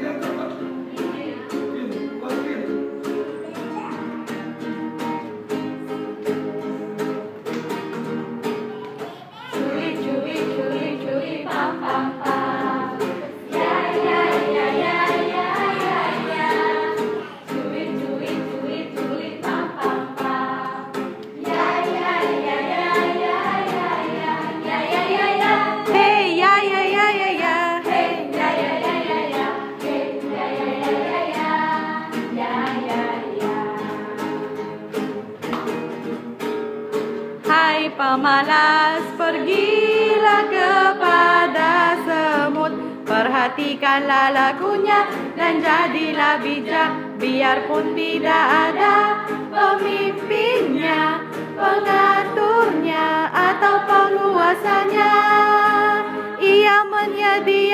Thank you. hai pemalas, pergilah kepada semut. Perhatikanlah lakunya dan jadilah bijak. Biarpun tidak ada pemimpinnya Pengaturnya atau penguasanya Ia menyediakan